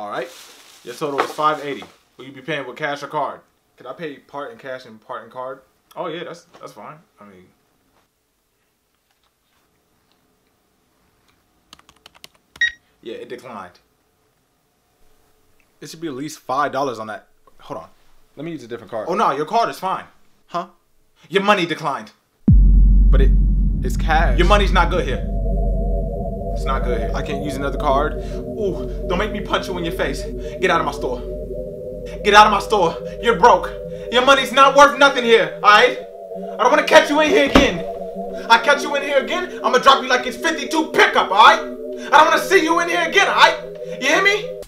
All right. Your total is 580. Will you be paying with cash or card? Can I pay part in cash and part in card? Oh yeah, that's that's fine. I mean. Yeah, it declined. It should be at least five dollars on that. Hold on. Let me use a different card. Oh no, your card is fine. Huh? Your money declined. But it it's cash. Your money's not good here. It's not good here. I can't use another card. Ooh, don't make me punch you in your face. Get out of my store. Get out of my store. You're broke. Your money's not worth nothing here, alright? I don't wanna catch you in here again. I catch you in here again, I'm gonna drop you like it's 52 pickup, alright? I don't wanna see you in here again, alright? You hear me?